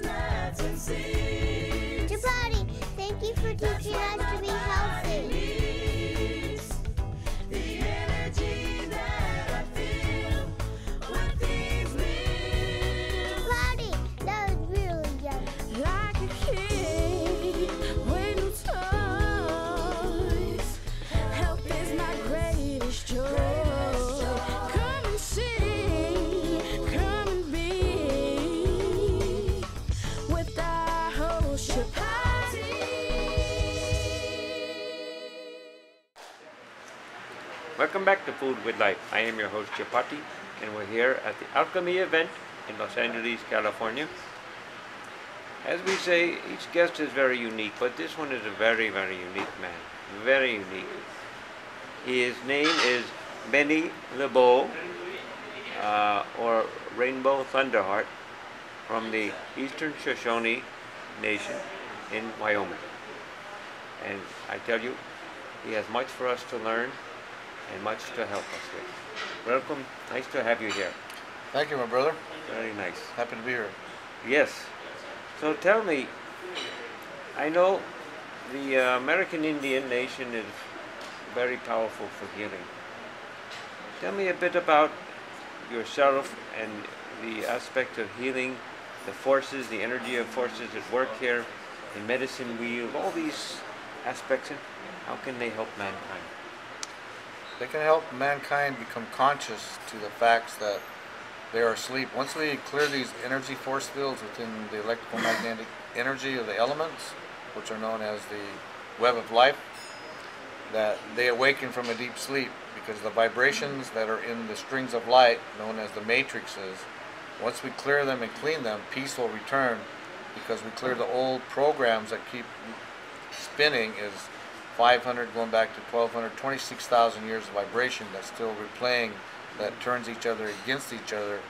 fruits, and seeds. Chapati, thank you for teaching us to be Welcome back to Food with Life. I am your host Chapati, and we're here at the Alchemy event in Los Angeles, California. As we say, each guest is very unique, but this one is a very, very unique man. Very unique. His name is Bennie LeBeau, uh, or Rainbow Thunderheart, from the Eastern Shoshone Nation in Wyoming. And I tell you, he has much for us to learn and much to help us with. Welcome. Nice to have you here. Thank you, my brother. Very nice. Happy to be here. Yes. So tell me, I know the uh, American Indian nation is very powerful for healing. Tell me a bit about yourself and the aspect of healing, the forces, the energy of forces at work here, in medicine wheel, all these aspects, and how can they help mankind? They can help mankind become conscious to the facts that they are asleep. Once we clear these energy force fields within the electrical magnetic energy of the elements, which are known as the web of life, that they awaken from a deep sleep because the vibrations that are in the strings of light, known as the matrices, once we clear them and clean them, peace will return because we clear the old programs that keep spinning is 500 going back to 1200 26,000 years of vibration that's still replaying that turns each other against each other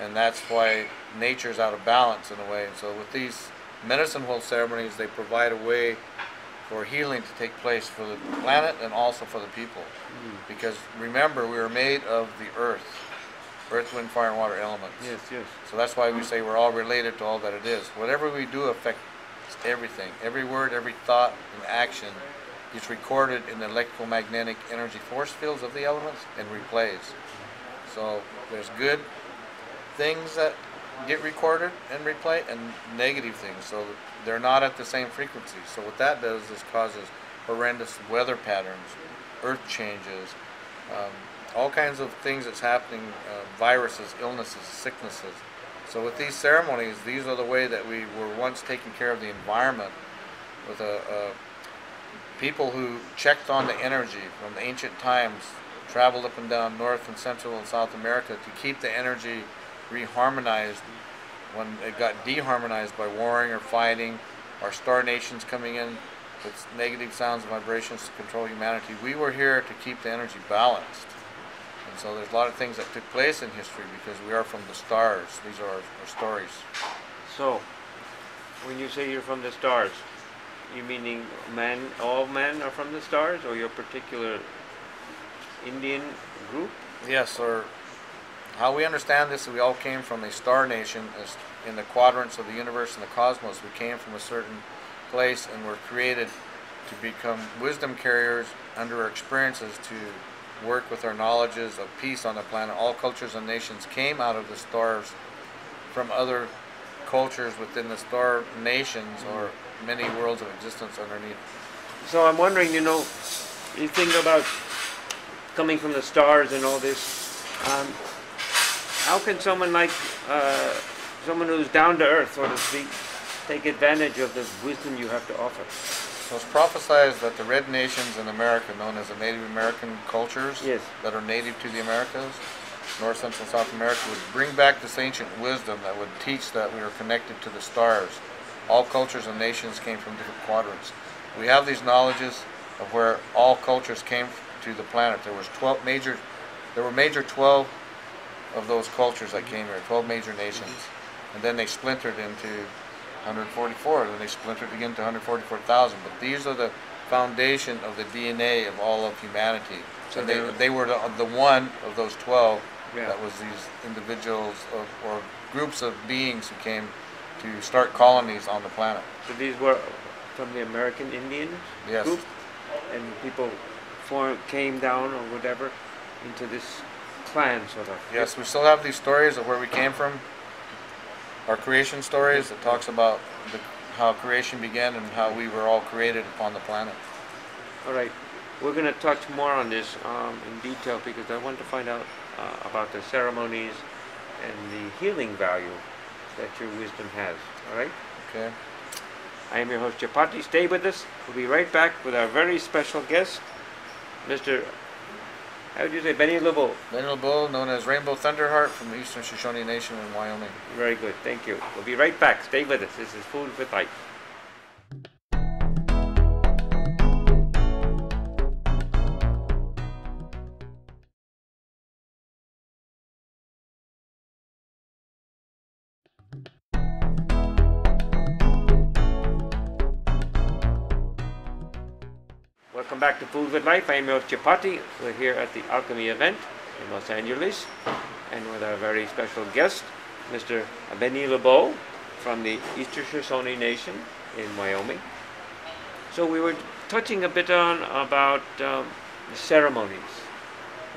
and that's why nature's out of balance in a way and so with these medicine wheel ceremonies they provide a way for healing to take place for the planet and also for the people hmm. because remember we are made of the earth earth wind fire and water elements Yes, yes. so that's why we say we're all related to all that it is. Whatever we do affects everything. Every word, every thought, and action is recorded in the electromagnetic energy force fields of the elements and replays. So there's good things that get recorded and replay and negative things. So they're not at the same frequency. So what that does is causes horrendous weather patterns, earth changes, um, all kinds of things that's happening, uh, viruses, illnesses, sicknesses. So with these ceremonies, these are the way that we were once taking care of the environment with a, a people who checked on the energy from ancient times, traveled up and down North and Central and South America to keep the energy reharmonized when it got deharmonized by warring or fighting, or star nations coming in with negative sounds and vibrations to control humanity. We were here to keep the energy balanced. And so there's a lot of things that took place in history because we are from the stars. These are our, our stories. So, when you say you're from the stars, you meaning men, all men are from the stars, or your particular Indian group? Yes, or how we understand this, we all came from a star nation in the quadrants of the universe and the cosmos. We came from a certain place and were created to become wisdom carriers under our experiences to work with our knowledges of peace on the planet. All cultures and nations came out of the stars from other cultures within the star nations or many worlds of existence underneath. So I'm wondering, you know, you think about coming from the stars and all this. Um, how can someone like uh, someone who's down to earth, so to speak, take advantage of the wisdom you have to offer? So it's prophesied that the red nations in America, known as the Native American cultures Yes. that are native to the Americas, North, Central, South America, would bring back this ancient wisdom that would teach that we are connected to the stars. All cultures and nations came from different quadrants. We have these knowledges of where all cultures came to the planet. There was 12 major, there were major 12 of those cultures that came here, 12 major nations. And then they splintered into 144, and then they splintered again to 144,000. But these are the foundation of the DNA of all of humanity. So So they, they were the, the one of those 12 Yeah. that was these individuals of, or groups of beings who came to start colonies on the planet. So these were from the American Indians Yes. group, and people form, came down or whatever into this clan sort of. Yes, we still have these stories of where we came from, our creation stories that talks about the, how creation began and how we were all created upon the planet. All right, we're going to touch more on this um, in detail because I want to find out uh, about the ceremonies and the healing value that your wisdom has. All right. Okay. I am your host Chapati. Stay with us. We'll be right back with our very special guest, Mr. How would you say Bennie Lebeau? Daniel Bull, known as Rainbow Thunderheart from the Eastern Shoshone Nation in Wyoming. Very good. Thank you. We'll be right back. Stay with us. This is Food for Life. To Life. I'm your host Chapati. We're here at the Alchemy event in Los Angeles and with our very special guest, Mr. Bennie LeBeau from the Eastern Shoshone Nation in Wyoming. So we were touching a bit on about um, the ceremonies,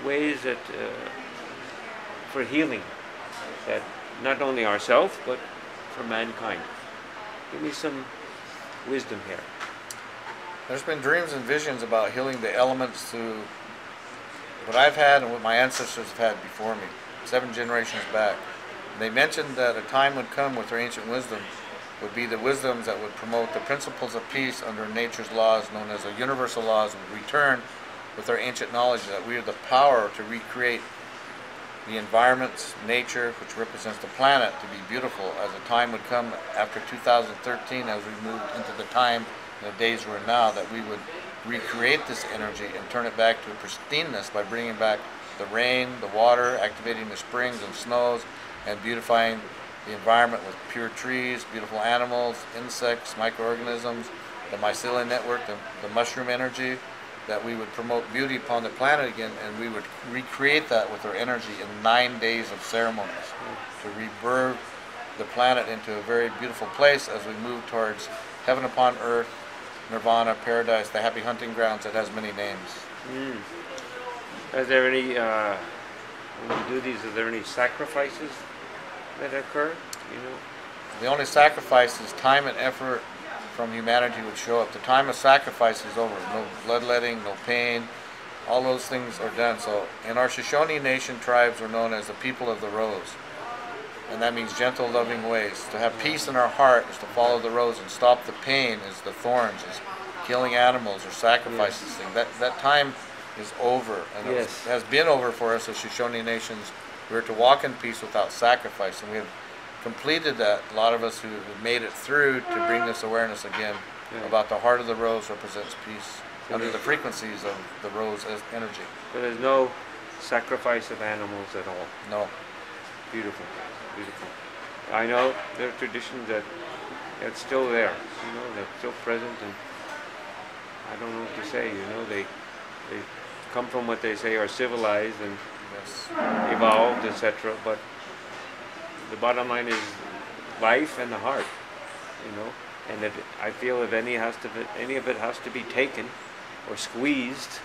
ways that uh, for healing that not only ourselves but for mankind. Give me some wisdom here. There's been dreams and visions about healing the elements through what I've had and what my ancestors have had before me, seven generations back. They mentioned that a time would come with their ancient wisdom would be the wisdoms that would promote the principles of peace under nature's laws known as the universal laws would return with their ancient knowledge that we have the power to recreate the environments, nature, which represents the planet, to be beautiful as a time would come after 2013 as we moved into the time and the days we're now that we would recreate this energy and turn it back to pristineness by bringing back the rain, the water, activating the springs and snows, and beautifying the environment with pure trees, beautiful animals, insects, microorganisms, the mycelium network, the, the mushroom energy, that we would promote beauty upon the planet again, and we would recreate that with our energy in nine days of ceremonies to rebirth the planet into a very beautiful place as we move towards heaven upon earth, nirvana, paradise, the happy hunting grounds that has many names. Mm. Is there any, uh, when you do these, are there any sacrifices that occur? You know? The only sacrifice is time and effort from humanity would show up. The time of sacrifice is over. No bloodletting, no pain. All those things are done. So in our Shoshone Nation tribes are known as the people of the rose. And that means gentle, loving ways. To have peace in our heart is to follow the rose and stop the pain is the thorns, is killing animals or sacrifices thing. That that time is over. And it has been over for us as Shoshone Nations. We are to walk in peace without sacrifice. And we have completed that. A lot of us who have made it through to bring this awareness again Yeah. about the heart of the rose represents peace under the frequencies of the rose as energy. So there's no sacrifice of animals at all. No. Beautiful, beautiful. I know there are traditions that that's still there. You know, they're still present, and I don't know what to say. You know, they they come from what they say are civilized and Yes. evolved, etc. But the bottom line is life and the heart. You know, and if I feel if any has to be, any of it has to be taken or squeezed,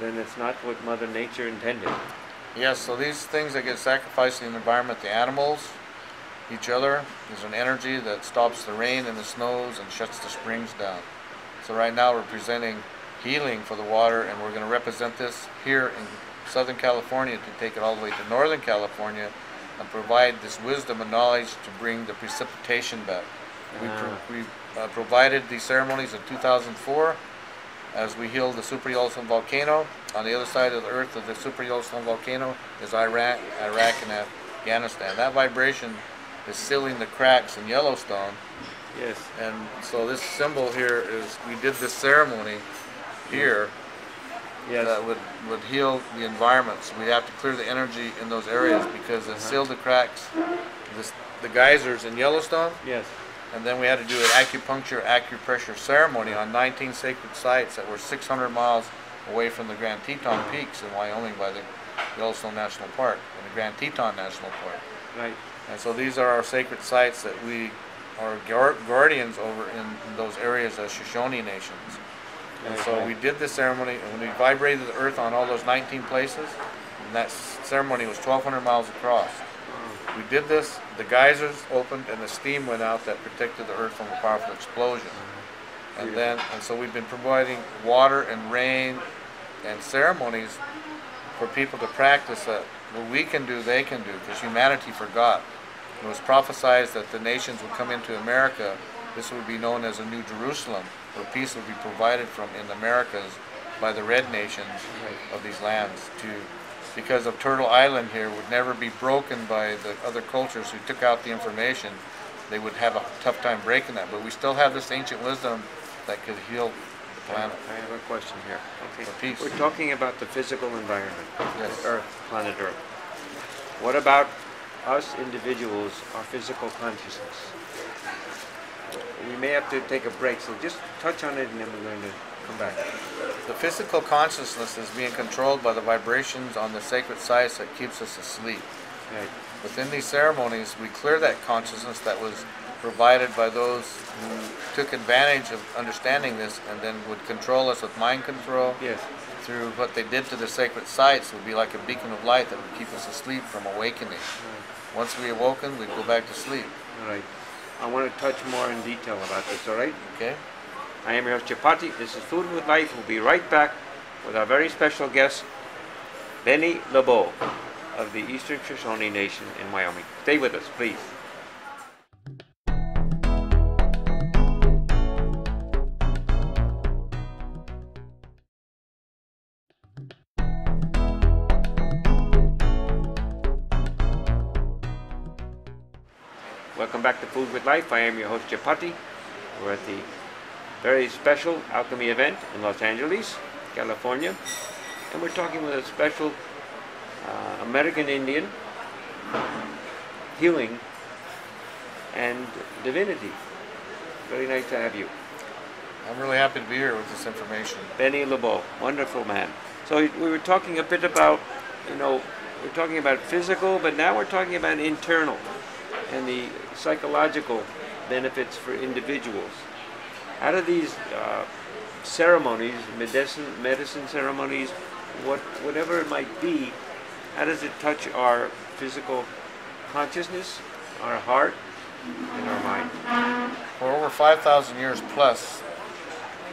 then it's not what Mother Nature intended. Yes, so these things that get sacrificed in the environment, the animals, each other, is an energy that stops the rain and the snows and shuts the springs down. So right now we're presenting healing for the water and we're going to represent this here in Southern California to take it all the way to Northern California and provide this wisdom and knowledge to bring the precipitation back. We, pro- we uh, provided these ceremonies in 2004 as we heal the Super Yellowstone volcano. On the other side of the earth of the Super Yellowstone volcano is Iraq, Iraq and Afghanistan. That vibration is sealing the cracks in Yellowstone. Yes. And so this symbol here is, we did this ceremony here Yes. that would, would heal the environments. We have to clear the energy in those areas because it uh-huh. sealed the cracks, this, the geysers in Yellowstone. yes. And then we had to do an acupuncture, acupressure ceremony on 19 sacred sites that were 600 miles away from the Grand Teton Peaks in Wyoming by the Yellowstone National Park and the Grand Teton National Park. Right. And so these are our sacred sites that we are guar- guardians over in those areas as Shoshone nations. And so we did this ceremony, and we vibrated the earth on all those 19 places, and that ceremony was 1,200 miles across. We did this, the geysers opened, and the steam went out that protected the earth from a powerful explosion. And then, and so we've been providing water and rain and ceremonies for people to practice that what we can do, they can do, because humanity forgot. It was prophesied that the nations would come into America. This would be known as a New Jerusalem, where peace would be provided from in the Americas by the red nations of these lands to because of Turtle Island here would never be broken by the other cultures who took out the information. They would have a tough time breaking that. But we still have this ancient wisdom that could heal the planet. I have a question here. Okay. We're talking about the physical environment, Yes. Earth, planet Earth. What about us individuals, our physical consciousness? We may have to take a break, so just touch on it and then we're going to come back. The physical consciousness is being controlled by the vibrations on the sacred sites that keeps us asleep. Right. Within these ceremonies, we clear that consciousness that was provided by those who took advantage of understanding this and then would control us with mind control. Yes. Through what they did to the sacred sites would be like a beacon of light that would keep us asleep from awakening. Once we awoken, we'd go back to sleep. All right. I want to touch more in detail about this, all right? Okay? I am your host, Chapati. This is Food with Life. We'll be right back with our very special guest, Bennie LeBeau of the Eastern Shoshone Nation in Wyoming. Stay with us, please. Welcome back to Food with Life. I am your host, Chapati. We're at the very special alchemy event in Los Angeles, California, and we're talking with a special uh, American Indian healing and divinity. Very nice to have you. I'm really happy to be here with this information. Bennie LeBeau, wonderful man. So we were talking a bit about, you know, we're talking about physical, but now we're talking about internal and the psychological benefits for individuals. How do these uh, ceremonies, medicine, medicine ceremonies, what, whatever it might be, how does it touch our physical consciousness, our heart, and our mind? For over 5,000 years plus,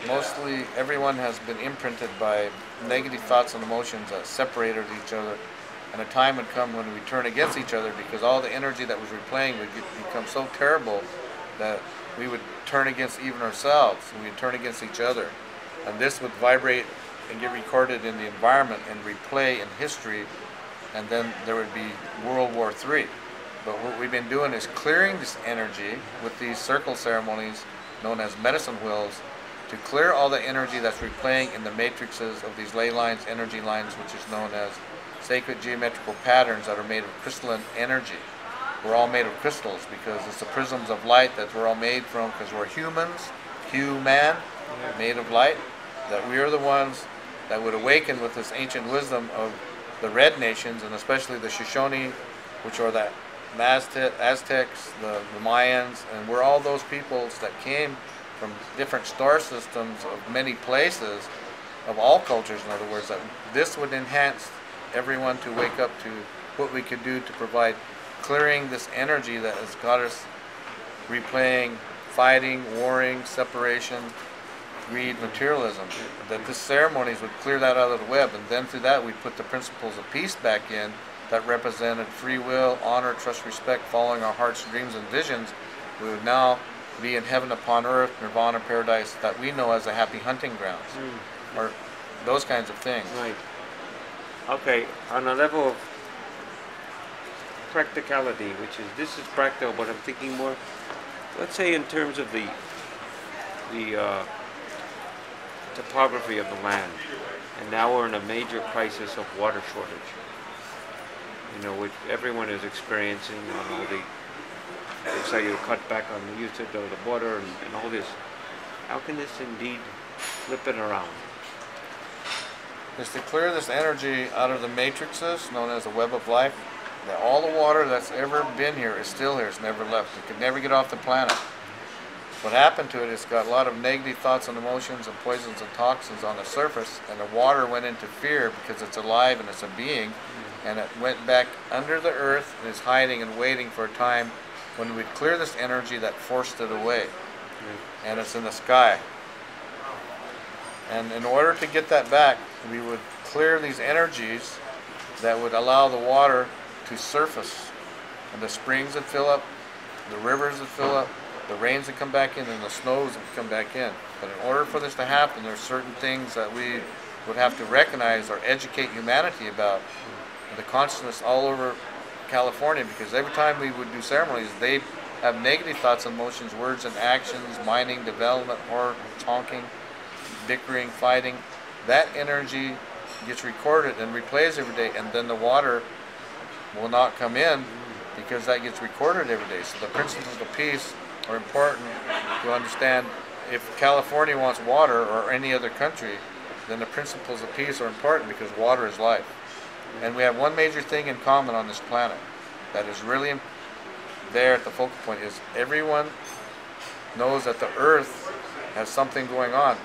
mostly everyone has been imprinted by negative thoughts and emotions that separated each other. And a time would come when we turn against each other because all the energy that was replaying would get, become so terrible that we would turn against even ourselves. We would turn against each other. And this would vibrate and get recorded in the environment and replay in history. And then there would be World War III. But what we've been doing is clearing this energy with these circle ceremonies known as medicine wheels to clear all the energy that's replaying in the matrices of these ley lines, energy lines, which is known as sacred geometrical patterns that are made of crystalline energy. We're all made of crystals because it's the prisms of light that we're all made from because we're humans, human, made of light, that we are the ones that would awaken with this ancient wisdom of the red nations and especially the Shoshone, which are the Azte- Aztecs, the, the Mayans, and we're all those peoples that came from different star systems of many places, of all cultures, in other words, that this would enhance everyone to wake up to what we could do to provide clearing this energy that has got us replaying, fighting, warring, separation, greed, materialism. That this ceremonies would clear that out of the web, and then through that we'd put the principles of peace back in that represented free will, honor, trust, respect, following our heart's dreams and visions. We would now be in heaven upon earth, nirvana, paradise, that we know as a happy hunting grounds, mm. or those kinds of things. Right. Okay, on a level of practicality, which is this is practical, but I'm thinking more. Let's say in terms of the the uh, topography of the land, and now we're in a major crisis of water shortage. You know, which everyone is experiencing on all the. They say you cut back on the usage of the water and, and all this. How can this indeed flip it around? is to clear this energy out of the matrices known as the web of life. That all the water that's ever been here is still here. It's never left. It could never get off the planet. What happened to it, it's got a lot of negative thoughts and emotions and poisons and toxins on the surface, and the water went into fear because it's alive and it's a being, and it went back under the earth and is hiding and waiting for a time when we'd clear this energy that forced it away. And it's in the sky. And in order to get that back, we would clear these energies that would allow the water to surface. And the springs that fill up, the rivers that fill up, the rains that come back in, and the snows that come back in. But in order for this to happen, there's certain things that we would have to recognize or educate humanity about. The consciousness all over California, because every time we would do ceremonies, they have negative thoughts, and emotions, words, and actions, mining, development, horror, honking, bickering, fighting. That energy gets recorded and replays every day, and then the water will not come in because that gets recorded every day. So the principles of peace are important to understand. If California wants water or any other country, then the principles of peace are important because water is life. And we have one major thing in common on this planet that is really there at the focal point is everyone knows that the earth has something going on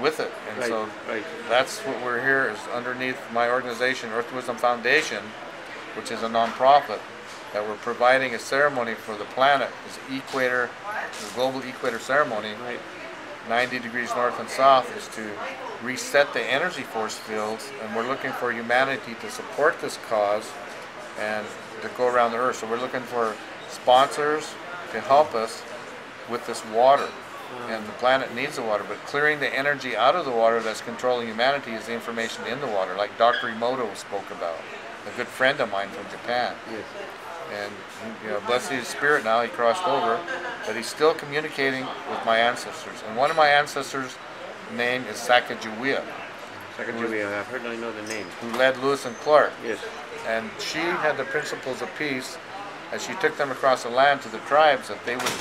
with it. And Right, so right. that's what we're here is underneath my organization, Earth Wisdom Foundation, which is a nonprofit, that we're providing a ceremony for the planet. It's equator, the global equator ceremony. Right. 90 degrees north and south is to reset the energy force fields, and we're looking for humanity to support this cause and to go around the earth. So we're looking for sponsors to help us with this water. Hmm. And the planet needs the water, but clearing the energy out of the water that's controlling humanity is the information in the water, like Dr. Emoto spoke about, a good friend of mine from Japan Yes. and you know, bless his spirit now, he crossed over, but he's still communicating with my ancestors. And one of my ancestors' name is Sacagawea, Julia, I've heard I know the name. who led Lewis and Clark. Yes. And she had the principles of peace as she took them across the land to the tribes that they would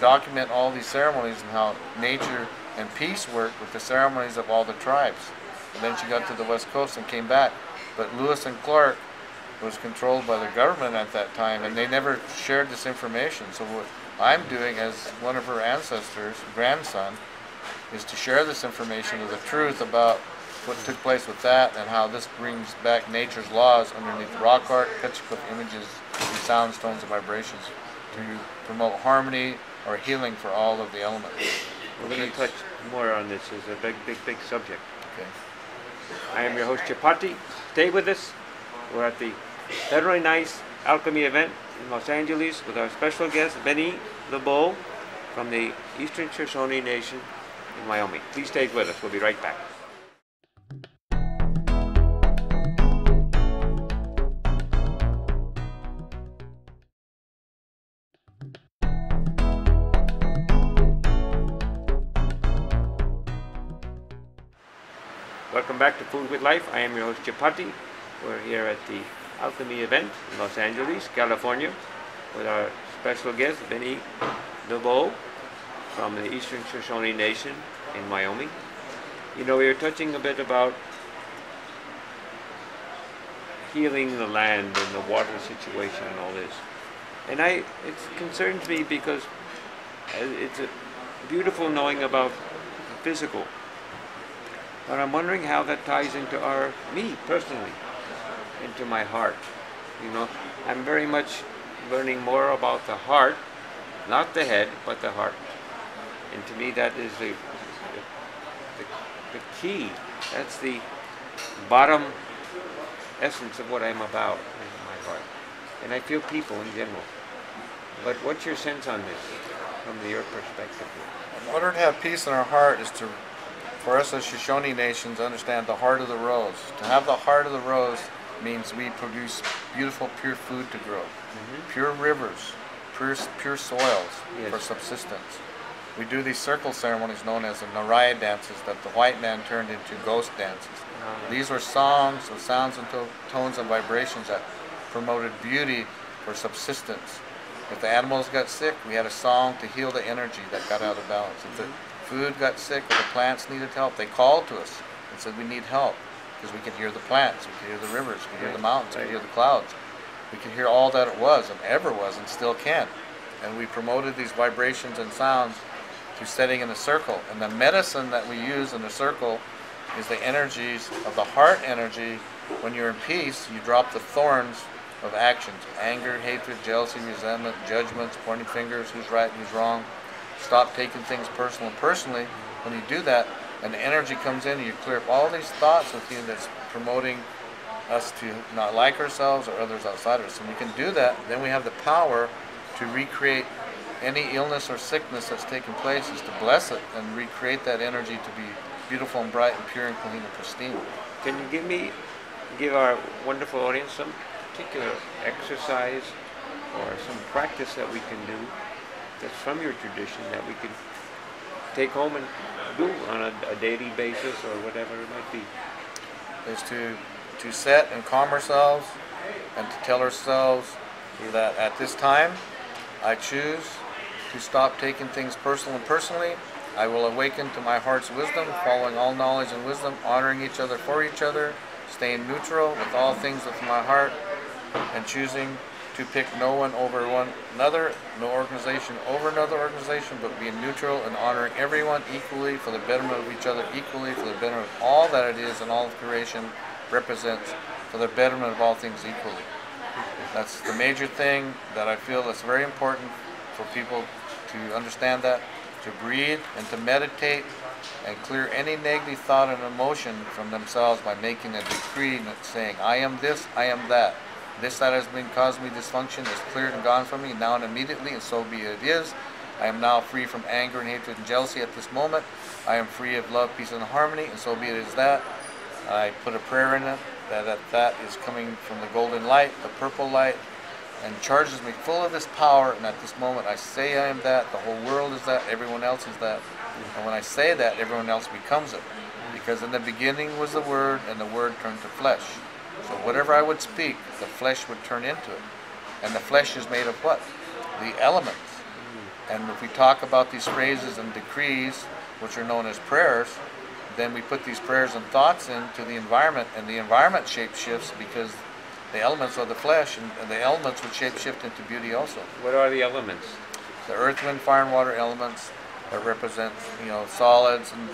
document all these ceremonies and how nature and peace worked with the ceremonies of all the tribes. And then she got to the west coast and came back. But Lewis and Clark was controlled by the government at that time and they never shared this information. So what I'm doing as one of her ancestors, grandson, is to share this information of the truth about what took place with that and how this brings back nature's laws underneath rock art, Ketchikook images, and sounds, stones, and vibrations to promote harmony or healing for all of the elements. We're going to touch more on this. It's a big, big, big subject. Okay. I am your host, Chapati. Stay with us. We're at the Federally Nice Alchemy event in Los Angeles with our special guest, Bennie LeBeau from the Eastern Shoshone Nation in Wyoming. Please stay with us. We'll be right back. With Life. I am your host, Chapati. We're here at the Alchemy event in Los Angeles, California, with our special guest, Bennie LeBeau from the Eastern Shoshone Nation in Wyoming. You know, we were touching a bit about healing the land and the water situation and all this. And I, it concerns me because uh, it's beautiful knowing about the physical. But I'm wondering how that ties into our, me personally, into my heart. You know, I'm very much learning more about the heart, not the head, but the heart. And to me, that is the, the, the key. That's the bottom essence of what I'm about in my heart. And I feel people in general. But what's your sense on this from your perspective? In order to have peace in our heart is to, for us as Shoshone nations, understand the heart of the rose. To have the heart of the rose means we produce beautiful, pure food to grow, pure rivers, pure, pure soils Yes. for subsistence. We do these circle ceremonies known as the Naraya dances that the white man turned into ghost dances. Ah. These were songs with sounds and to- tones and vibrations that promoted beauty for subsistence. If the animals got sick, we had a song to heal the energy that got out of balance. If the food got sick or the plants needed help, they called to us and said, We need help. Because we could hear the plants, we could hear the rivers, we could hear the mountains, we could hear the clouds. We could hear all that it was and ever was and still can. And we promoted these vibrations and sounds to setting in a circle. And the medicine that we use in the circle is the energies of the heart energy. When you're in peace, you drop the thorns of actions anger, hatred, jealousy, resentment, judgments, pointing fingers, who's right, who's wrong. Stop taking things personal and personally. When you do that, and the energy comes in, and you clear up all these thoughts with you that's promoting us to not like ourselves or others outside of us. And we can do that, then we have the power to recreate any illness or sickness that's taken place, is to bless it and recreate that energy to be beautiful and bright and pure and clean and pristine. Can you give me, give our wonderful audience some particular exercise or some practice that we can do that's from your tradition that we can take home and do on a, a daily basis or whatever it might be? is to to set and calm ourselves and to tell ourselves that at this time I choose to stop taking things personal and personally. I will awaken to my heart's wisdom, following all knowledge and wisdom, honoring each other for each other, staying neutral with all things with my heart, and choosing to pick no one over one another, no organization over another organization, but being neutral and honoring everyone equally for the betterment of each other equally, for the betterment of all that it is and all of creation represents, for the betterment of all things equally. That's the major thing that I feel that's very important for people to understand that, to breathe and to meditate and clear any negative thought and emotion from themselves by making a decree saying, I am this, I am that. This that has been caused me dysfunction is cleared and gone from me now and immediately, and so be it is. I am now free from anger and hatred and jealousy at this moment. I am free of love, peace, and harmony, and so be it is that. I put a prayer in it that that, that is coming from the golden light, the purple light, and charges me full of this power. And at this moment, I say I am that. The whole world is that. Everyone else is that. And when I say that, everyone else becomes it. Because in the beginning was the Word, and the Word turned to flesh. So whatever I would speak, the flesh would turn into it. And the flesh is made of what? The elements. And if we talk about these phrases and decrees, which are known as prayers, then we put these prayers and thoughts into the environment, and the environment shape shifts because the elements are the flesh, and, the elements would shape shift into beauty also. What are the elements? The earth, wind, fire, and water elements that represent, you know, solids and,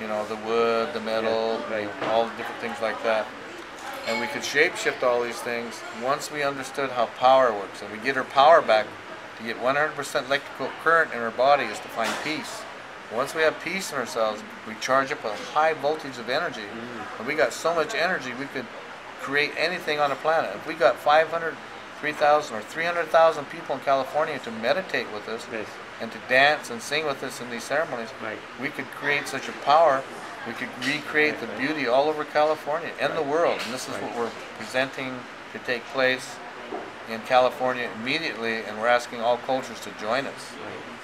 you know, the wood, the metal, Yeah, right. all the different things like that. And we could shapeshift all these things once we understood how power works, and we get our power back to get 100% electrical current in our body is to find peace. Once we have peace in ourselves, we charge up a high voltage of energy. Mm. And we got so much energy, we could create anything on the planet. If we got 500, 3,000, or 300,000 people in California to meditate with us Yes. and to dance and sing with us in these ceremonies, Right. we could create such a power. We could recreate the beauty all over California and the world. And this is what we're presenting to take place in California immediately, and we're asking all cultures to join us.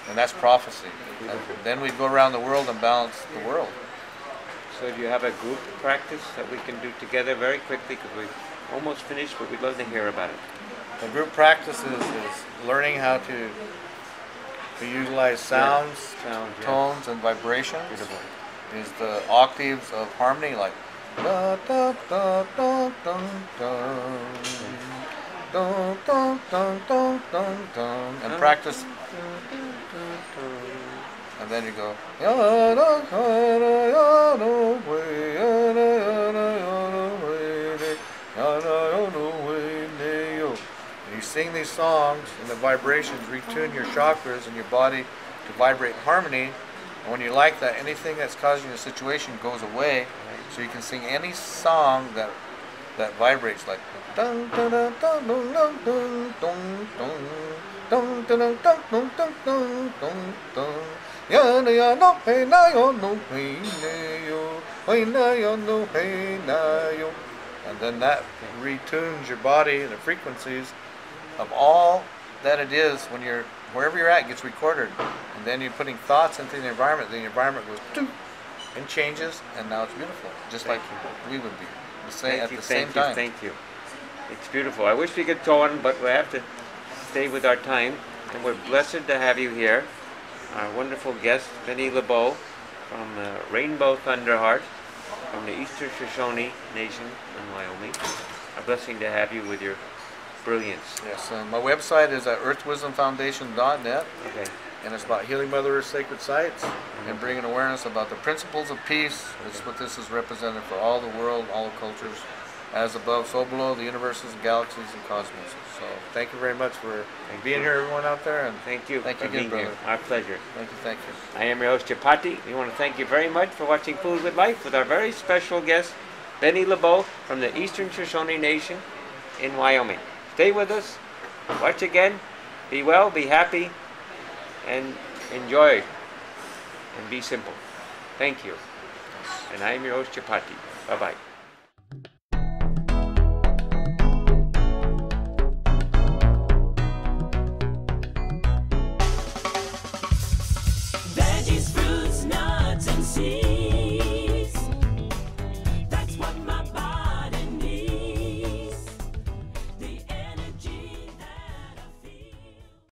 And that's prophecy. And then we go around the world and balance the world. So do you have a group practice that we can do together very quickly because we've almost finished, but we'd love to hear about it. The group practice is, learning how to to utilize sounds, Sounds, yeah. tones, and vibrations. Beautiful is the octaves of harmony, like da da da da da da. Dun, dun, dun, dun, dun, dun, and practice and then you go and you sing these songs and the vibrations retune your chakras and your body to vibrate harmony and when you like that, anything that's causing the situation goes away. So you can sing any song that that vibrates like dun dun dun dun dun dun dun dun dun dun dun dun dun dun dun dun dun ya ya no hey na yo no hey na yo hey na yo no hey na yo and then that retunes your body and the frequencies of all that it is when you're wherever you're at gets recorded and then you're putting thoughts into the environment the environment goes and changes and now it's beautiful just like you. we would be the same Thank at you, the thank same you, time thank you. It's beautiful. I wish we could go on, but we have to stay with our time. And we're blessed to have you here. Our wonderful guest, Bennie LeBeau from uh, Rainbow Thunderheart from the Eastern Shoshone Nation in Wyoming. A blessing to have you with your brilliance. yes my website is at earthwisdomfoundation.net Okay. and it's about healing Mother Earth's sacred sites mm-hmm. and bringing awareness about the principles of peace. It's what this is represented for all the world, all the cultures, as above, so below, the universes, and galaxies, and cosmoses. So thank you very much for Thank being you. here, everyone out there, and Thank you Thank for you again, being here. Our pleasure. thank you, thank you. I am your host, Chapati. We want to thank you very much for watching Food with Life with our very special guest, Bennie LeBeau from the Eastern Shoshone Nation in Wyoming. Stay with us. Watch again. Be well, be happy, and enjoy. And be simple. Thank you. And I am your host, Chapati. Bye bye.